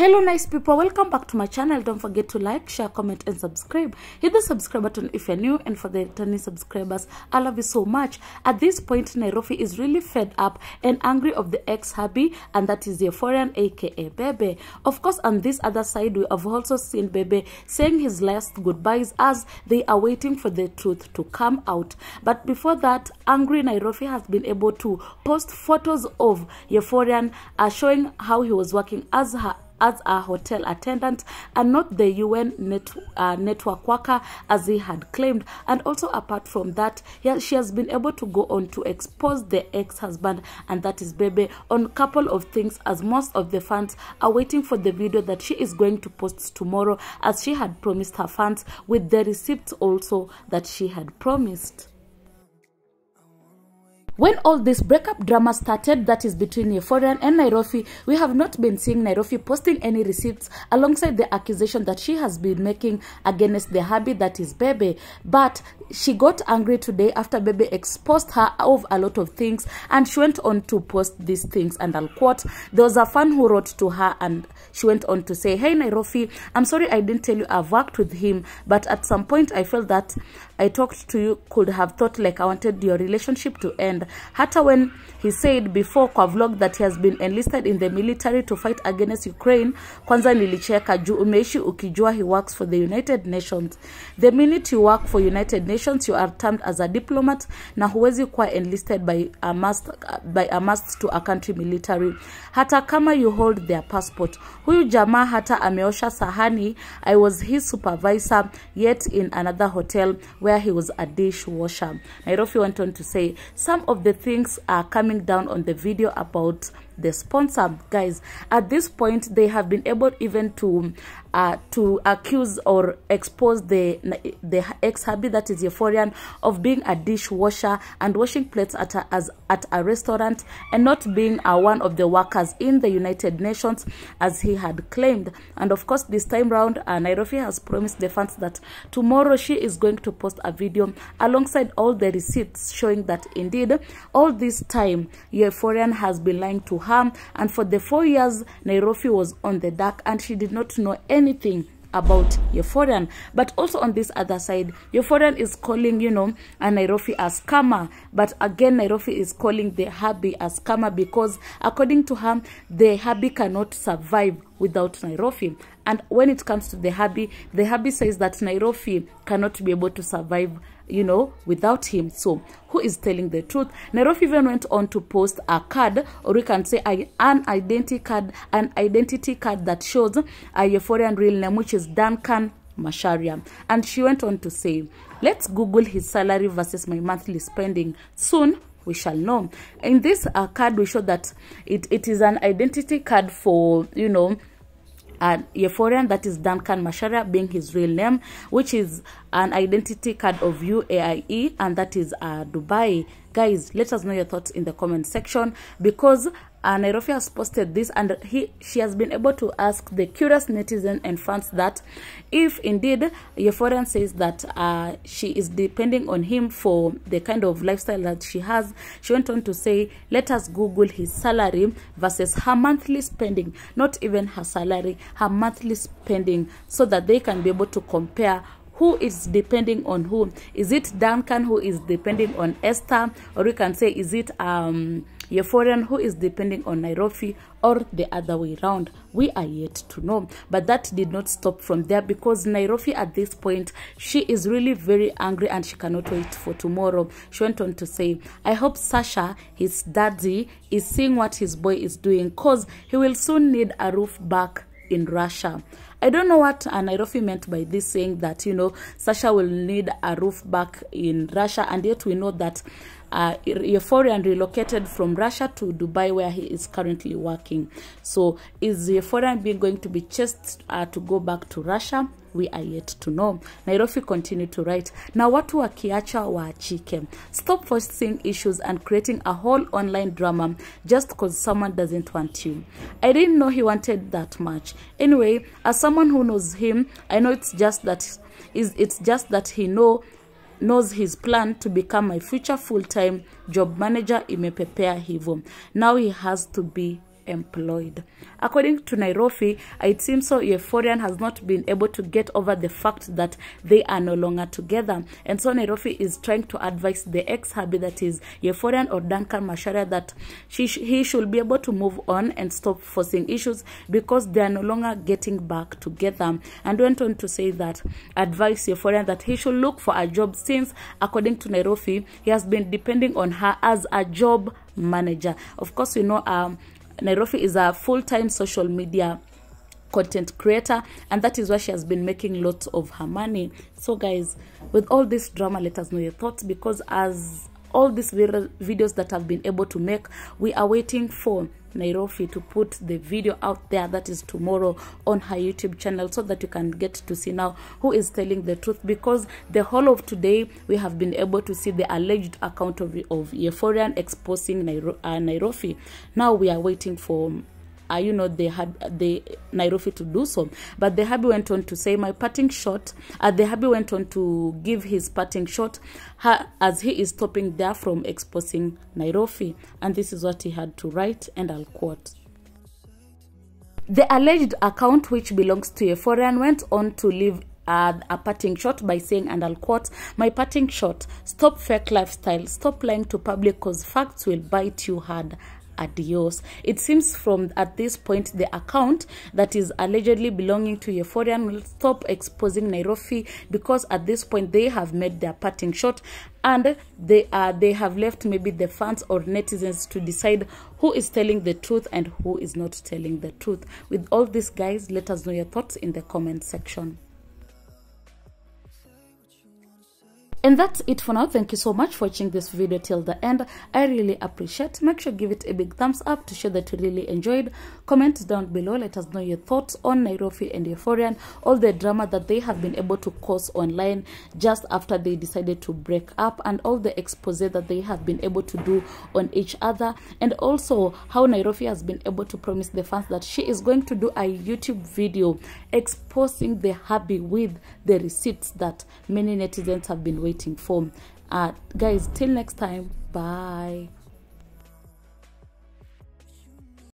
hello nice people. Welcome back to my channel. Don't forget to like share comment and subscribe. Hit the subscribe button if you're new and for the returning subscribers i love you so much. At this point nairobi is really fed up and angry of the ex-hubby and that is Yeforian aka bebe. Of course on this other side we have also seen bebe saying his last goodbyes as they are waiting for the truth to come out. But before that angry nairobi has been able to post photos of Yeforian uh, showing how he was working as her as a hotel attendant and not the UN net, uh, network worker as he had claimed. And also apart from that, she has been able to go on to expose the ex-husband and that is Bebe on a couple of things as most of the fans are waiting for the video that she is going to post tomorrow as she had promised her fans with the receipts also that she had promised. When all this breakup drama started, that is between Yeforian and Nairobi, we have not been seeing Nairobi posting any receipts alongside the accusation that she has been making against the hubby that is Bebe. But she got angry today after Bebe exposed her of a lot of things and she went on to post these things and I'll quote, there was a fan who wrote to her and she went on to say, hey Nairobi, I'm sorry I didn't tell you I've worked with him, but at some point I felt that I talked to you could have thought like I wanted your relationship to end. Hata when he said before kwa vlog that he has been enlisted in the military to fight against Ukraine, kwanza nilicheka juu umeishi ukijua he works for the United Nations. The minute you work for United Nations, you are termed as a diplomat na huwezi kuwa enlisted by a must, by a must to a country military. Hata kama you hold their passport. Huyu jamaa hata ameosha sahani. I was his supervisor yet in another hotel where he was a dishwasher. Nairofi went on to say some of the things are coming down on the video about the sponsor guys. At this point they have been able even to uh, to accuse or expose the the ex-hubby that is Yeforian of being a dishwasher and washing plates at a, as at a restaurant and not being uh, one of the workers in the united nations as he had claimed. And of course this time round uh, nairobi has promised the fans that tomorrow she is going to post a video alongside all the receipts showing that indeed all this time Yeforian has been lying to her and for the four years nairobi was on the dark and she did not know anything about Yeforian but also on this other side Yeforian is calling you know a nairobi as scammer but again nairobi is calling the hubby as scammer because according to her the hubby cannot survive without Nairobi. And when it comes to the hubby, the hubby says that Nairobi cannot be able to survive, you know, without him. So who is telling the truth? Nairobi even went on to post a card, or we can say an identity card, an identity card that shows a Yeforian real name, which is Duncan Macharia. And she went on to say, let's Google his salary versus my monthly spending. Soon, we shall know. In this uh, card, we show that it, it is an identity card for, you know, an Yeforian that is Duncan Macharia being his real name, which is an identity card of UAE and that is uh, Dubai. Guys, let us know your thoughts in the comment section because uh, Nairobi has posted this and he she has been able to ask the curious netizen and fans that if indeed Yeforian says that uh, she is depending on him for the kind of lifestyle that she has, she went on to say, let us Google his salary versus her monthly spending, not even her salary, her monthly spending, so that they can be able to compare who is depending on who. Is it Duncan who is depending on Esther? Or we can say, is it um, Yeforian who is depending on Nairobi or the other way around? We are yet to know. But that did not stop from there because Nairobi at this point, she is really very angry and she cannot wait for tomorrow. She went on to say, I hope Sasha, his daddy, is seeing what his boy is doing because he will soon need a roof back in Russia. I don't know what uh, Nairobi meant by this saying that, you know, Sasha will need a roof back in Russia and yet we know that uh, Yeforian relocated from Russia to Dubai where he is currently working. So is Yeforian being going to be chased uh, to go back to Russia? We are yet to know. Nairobi continue to write. Na watu wakiacha waachike. Stop forcing issues and creating a whole online drama just because someone doesn't want you. I didn't know he wanted that much. Anyway, as someone who knows him, I know it's just that is it's just that he know knows his plan to become my future full-time job manager imepepea hivyo. Now he has to be employed. According to Nairobi, it seems so Yeforian has not been able to get over the fact that they are no longer together. And so Nairobi is trying to advise the ex-hubby that is Yeforian or Duncan Macharia that she sh he should be able to move on and stop forcing issues because they are no longer getting back together. And went on to say that advice Yeforian that he should look for a job since according to Nairobi, he has been depending on her as a job manager. Of course, we know um, Nairobi is a full-time social media content creator and that is why she has been making lots of her money. So guys with all this drama let us know your thoughts because as all these videos that i've been able to make we are waiting for Nairobi to put the video out there that is tomorrow on her YouTube channel so that you can get to see now who is telling the truth because the whole of today we have been able to see the alleged account of, of Yeforian exposing uh, Nairobi. Now we are waiting for uh, you know they had the Nairobi to do so. But the hubby went on to say, my parting shot. Uh, the hubby went on to give his parting shot as he is stopping there from exposing Nairobi, and this is what he had to write, and I'll quote. The alleged account, which belongs to Yeforian, went on to leave uh, a parting shot by saying, and I'll quote, My parting shot, stop fake lifestyle, stop lying to public because facts will bite you hard adios. It seems from at this point the account that is allegedly belonging to Yeforian will stop exposing Nairobi because at this point they have made their parting shot and they are they have left maybe the fans or netizens to decide who is telling the truth and who is not telling the truth. With all these guys, let us know your thoughts in the comment section. And that's it for now. Thank you so much for watching this video till the end. I really appreciate. Make sure give it a big thumbs up to show that you really enjoyed. Comment down below. Let us know your thoughts on nairobi and Yeforian all the drama that they have been able to cause online just after they decided to break up and all the expose that they have been able to do on each other. And also how nairobi has been able to promise the fans that she is going to do a youtube video exposing the hubby with the receipts that many netizens have been waiting for. Uh guys till next time. Bye